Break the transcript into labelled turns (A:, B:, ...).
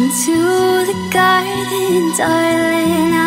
A: into the garden, darling.